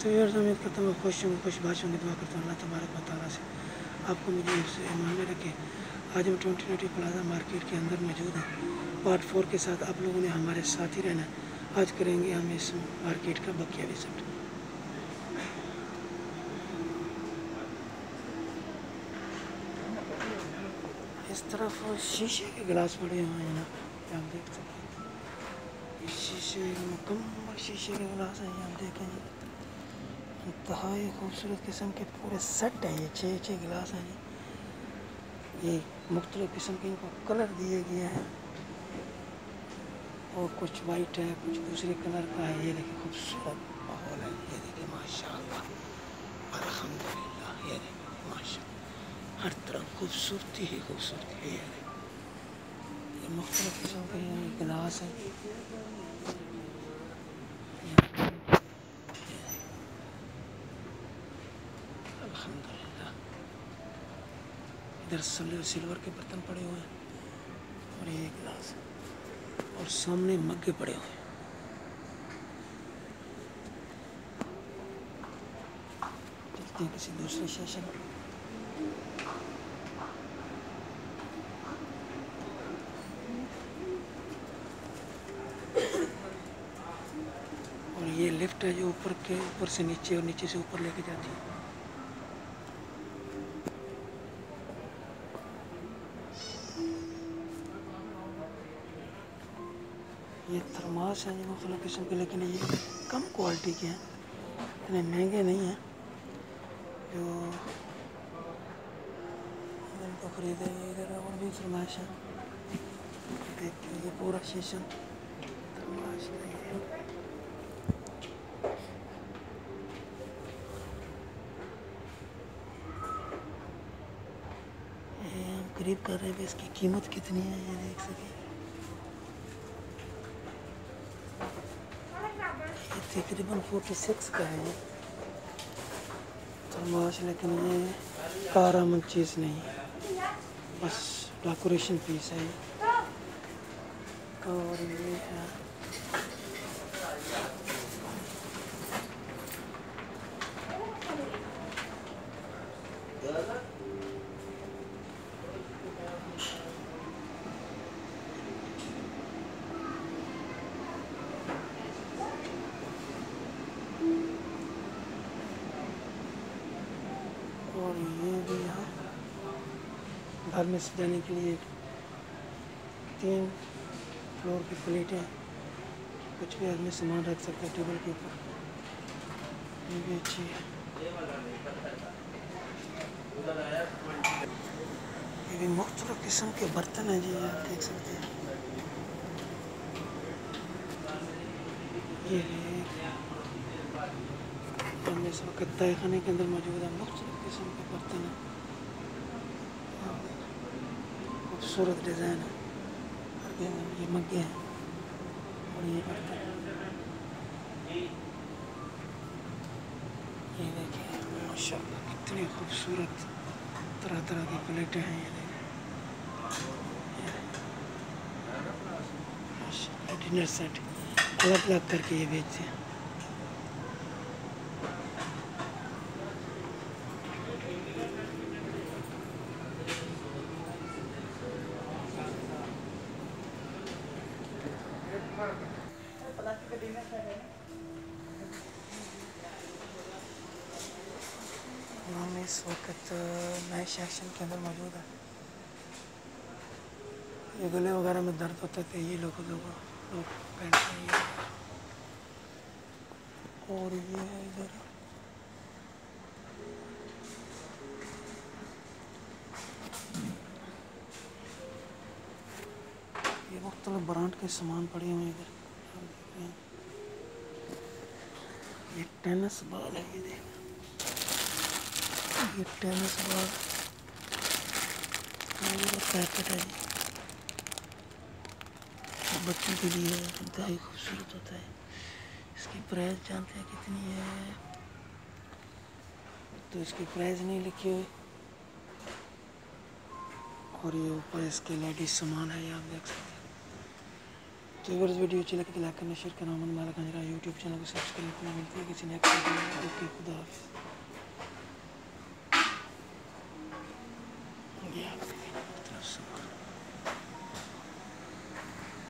تو یار امید کرتا ہوں خوش ہوں، خوش باش ہوں گے دعا کرتا ہوں اللہ تبارک و تعالیٰ سے۔ آپ کو مجھے اس ایمان میں رکھے آج ہم ٹوئنٹی ٹوئنٹی پلازا مارکیٹ کے اندر موجود ہیں۔ پارٹ فور کے ساتھ آپ لوگوں نے ہمارے ساتھ ہی رہنا آج کریں گے ہم اس مارکیٹ کا بقیہ وزٹ۔ اس طرف شیشے کے گلاس پڑے ہوئے ہیں نا آپ دیکھ سکتے ہیں۔ شیشے، مکمل شیشے کے گلاس ہیں آپ دیکھیں انتہائی خوبصورت قسم کے پورے سیٹ ہیں یہ، چھ چھ گلاس ہیں جی یہ مختلف قسم کے ان کو کلر دیے گئے ہیں۔ اور کچھ وائٹ ہے کچھ دوسرے کلر کا ہے۔ یہ دیکھیں خوبصورت ماحول ہے۔ یہ دیکھیں ماشاء اللہ الحمد للہ یہ دیکھیں ماشاء اللہ ہر طرف خوبصورتی ہی خوبصورتی ہے۔ یہ دیکھیں یہ مختلف قسم کے گلاس ہیں۔ الحمد للہ ادھر سلور کے برتن پڑے ہوئے ہیں اور یہ گلاس اور سامنے مگے پڑے ہوئے ہیں۔ چلتے ہیں کسی دوسرے سیشن اور یہ لفٹ ہے جو اوپر کے، اوپر سے نیچے اور نیچے سے اوپر لے کے جاتی ہے۔ یہ تھرماس ہیں جو مختلف قسم کے لیکن یہ کم کوالٹی کے ہیں، اتنے مہنگے نہیں ہیں۔ جو ان کو خریدے ادھر اور بھی فرمائش ہے دیکھتے ہیں یہ پورا شیشن تھرماش نہیں ہے۔ قریب کر رہے ہیں، اس کی قیمت کتنی ہے، یہ دیکھ سکیں یہ تقریباً فورٹی سکس کا ہے۔ یہ لیکن یہ کارآمد چیز نہیں۔ بس ڈیکوریشن پیس ہے۔ اور یہ ہے اور یہ بھی یہاں گھر میں سجانے کے لیے تین فلور کی پلیٹیں کچھ بھی آدمی سامان رکھ سکتا ہے ٹیبل کے اوپر۔ یہ بھی اچھی ہے۔ یہ بھی مختلف قسم کے برتن ہیں جی یہ آپ دیکھ سکتے ہیں۔ یہ بھی ہم اس وقت تہ خانے کے اندر موجود ہے مختلف قسم کے برتن ہیں۔ خوبصورت ڈیزائن ہے یہ مگے ہیں۔ اور یہ برتن یہ دیکھیں ماشاء اللہ کتنی خوبصورت طرح طرح کی پلیٹیں ہیں۔ یہ دیکھیں۔ ڈنر سیٹ، الگ الگ کر کے یہ بیچتے ہیں۔ ہم اس وقت نئے سیکشن کے اندر موجود ہیں۔ یہ گلے وغیرہ میں درد ہوتا ہے تو یہ لوگ لوگ لوگ پہنتے ہیں۔ اور یہ ہے ادھر۔ یہ مختلف برانڈ کے سامان پڑے ہوئے ہیں ادھر۔ یہ ٹینس بال ہے یہ دیکھ۔ یہ ٹینس بال۔ پیکٹ ہے جی بچوں کے لیے انتہائی خوبصورت ہوتا ہے۔ اس کی پرائز جانتے ہیں کتنی ہے۔ تو اس کی پرائز نہیں لکھی ہوئی۔ اور یہ اوپر اس کے لیڈیز سامان ہے، یہ آپ دیکھ سکتے ہیں۔ تو اگر ویڈیو اچھی لگے تو لائک کرنا شیئر کرنا من مالا کھانجرا یوٹیوب چینل کو سبسکرائب کرنا ملتی ہے کسی نیکسٹ ویڈیو میں اوکے خدا